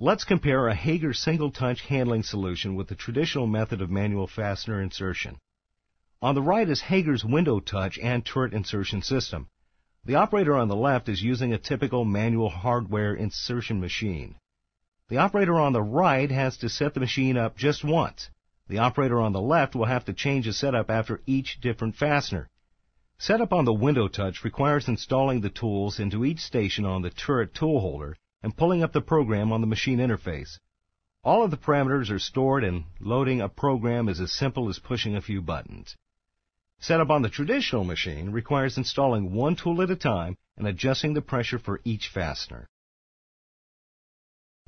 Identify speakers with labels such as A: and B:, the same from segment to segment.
A: Let's compare a Haeger single touch handling solution with the traditional method of manual fastener insertion. On the right is Haeger's window touch and turret insertion system. The operator on the left is using a typical manual hardware insertion machine. The operator on the right has to set the machine up just once. The operator on the left will have to change the setup after each different fastener. Setup on the window touch requires installing the tools into each station on the turret tool holder and pulling up the program on the machine interface. All of the parameters are stored and loading a program is as simple as pushing a few buttons. Setup on the traditional machine requires installing one tool at a time and adjusting the pressure for each fastener.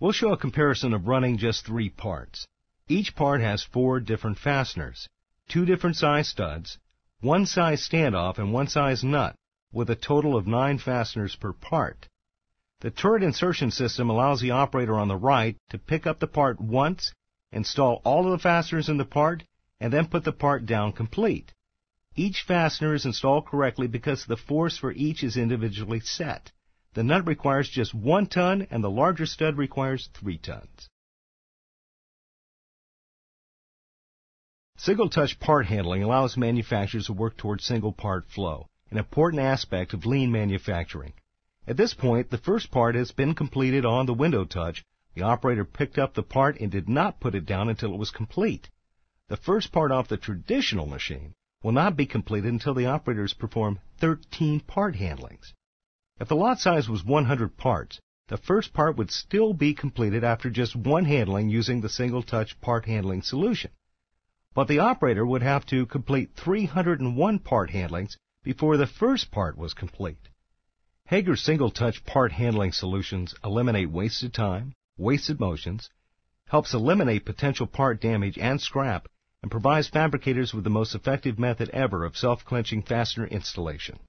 A: We'll show a comparison of running just three parts. Each part has four different fasteners, two different size studs, one size standoff, and one size nut, with a total of nine fasteners per part. The turret insertion system allows the operator on the right to pick up the part once, install all of the fasteners in the part, and then put the part down complete. Each fastener is installed correctly because the force for each is individually set. The nut requires just one ton and the larger stud requires three tons. Single touch part handling allows manufacturers to work towards single part flow, an important aspect of lean manufacturing. At this point, the first part has been completed on the window touch. The operator picked up the part and did not put it down until it was complete. The first part off the traditional machine will not be completed until the operators perform 13 part handlings. If the lot size was 100 parts, the first part would still be completed after just one handling using the single touch part handling solution. But the operator would have to complete 301 part handlings before the first part was complete. Haeger's single touch part handling solutions eliminate wasted time, wasted motions, helps eliminate potential part damage and scrap, and provides fabricators with the most effective method ever of self-clenching fastener installation.